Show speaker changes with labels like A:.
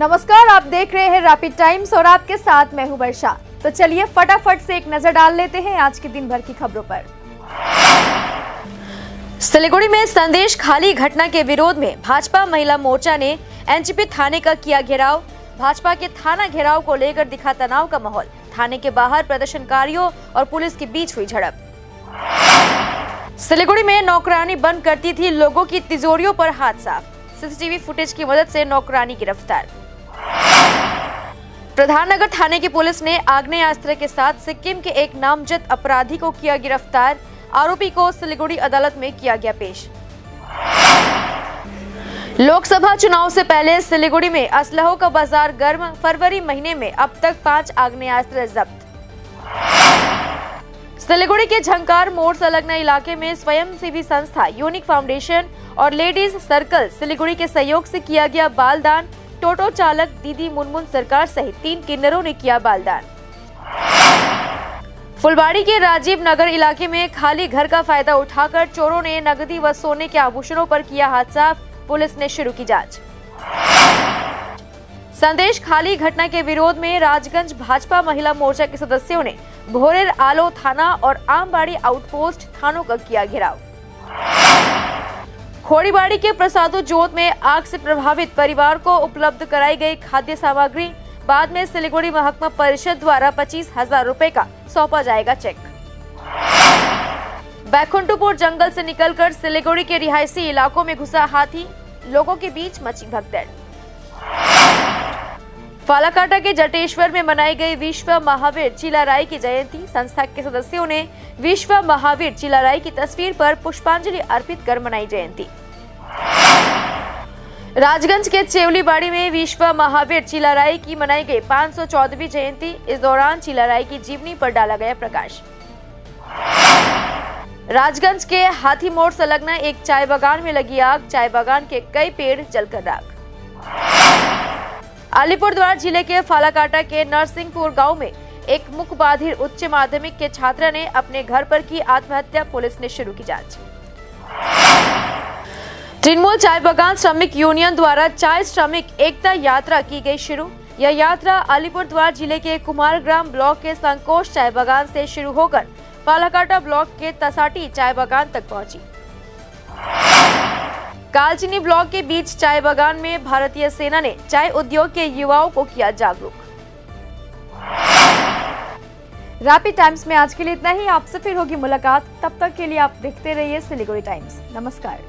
A: नमस्कार, आप देख रहे हैं रैपिड टाइम्स और आपके साथ मैं हूँ वर्षा। तो चलिए फटाफट से एक नज़र डाल लेते हैं आज के दिन भर की खबरों पर। सिलीगुड़ी में संदेश खाली घटना के विरोध में भाजपा महिला मोर्चा ने एनजीपी थाने का किया घेराव। भाजपा के थाना घेराव को लेकर दिखा तनाव का माहौल। थाने के बाहर प्रदर्शनकारियों और पुलिस के बीच हुई झड़प। सिलीगुड़ी में नौकरानी बंद करती थी लोगों की तिजोरियों पर हाथ साफ़ सीसीटीवी फुटेज की मदद से नौकरानी गिरफ़्तार। प्रधाननगर थाने की पुलिस ने आग्नेयास्त्र के साथ सिक्किम के एक नामजद अपराधी को किया गिरफ़्तार। आरोपी को सिलीगुड़ी अदालत में किया गया पेश। लोकसभा चुनाव से पहले सिलीगुड़ी में असलहों का बाज़ार गर्म, फरवरी महीने में अब तक पाँच आग्नेयास्त्र जब्त। सिलीगुड़ी के झंकार मोड़ संलग्न इलाके में स्वयं सेवी संस्था यूनिक फाउंडेशन और लेडीज़ सर्कल सिलीगुड़ी के सहयोग से किया गया बालदान। टोटो चालक दीदी मुनमुन सरकार सहित तीन किन्नरों ने किया बालदान। फुलबाड़ी के राजीव नगर इलाके में खाली घर का फ़ायदा उठाकर चोरों ने नगदी व सोने के आभूषणों पर किया हादसा पुलिस ने शुरू की जाँच। संदेश खाली घटना के विरोध में राजगंज भाजपा महिला मोर्चा के सदस्यों ने भोरेर आलो थाना और आमबाड़ी आउटपोस्ट थानों का किया घेराव। खोड़ीबाड़ी के प्रसादो जोत में आग से प्रभावित परिवार को उपलब्ध कराई गई खाद्य सामग्री। बाद में सिलीगुड़ी महकमा परिषद द्वारा पच्चीस हज़ार रूपए का सौंपा जाएगा चेक। बैकुंठपुर जंगल से निकलकर सिलीगुड़ी के रिहायशी इलाकों में घुसा हाथी। लोगों के बीच मची भगदड़। फालाकाटा के जटेश्वर में मनाई गई विश्व महावीर चिलाराई की जयंती। संस्था के सदस्यों ने विश्व महावीर चिलाराय की तस्वीर पर पुष्पांजलि अर्पित कर मनाई जयंती। राजगंज के चेवलीबाड़ी में विश्व महावीर चिलाराई की मनाई गई 514वीं जयंती। इस दौरान चिलाराय की जीवनी पर डाला गया प्रकाश। राजगंज के हाथी मोड़ संलग्न एक चाय बागान में लगी आग। चाय बागान के कई पेड़ जलकर राख। अलीपुरद्वार ज़िले के फालाकाटा के नरसिंहपुर गाँव में एक मुख बाधिर उच्च माध्यमिक के छात्र ने अपने घर पर की आत्महत्या पुलिस ने शुरू की जाँच। तृणमूल चाय बागान श्रमिक यूनियन द्वारा चाय श्रमिक एकता यात्रा की गई शुरू। यह यात्रा अलीपुरद्वार ज़िले के कुमारग्राम ब्लॉक के संकोष चाय बागान से शुरू होकर पालाकाटा ब्लॉक के तसाटी चाय बागान तक पहुँची। कालचिनी ब्लॉक के बीच चाय बागान में भारतीय सेना ने चाय उद्योग के युवाओं को किया जागरूक। रैपिड टाइम्स में आज के लिए इतना ही। आपसे फिर होगी मुलाकात। तब तक के लिए आप देखते रहिए सिलीगुड़ी टाइम्स। नमस्कार।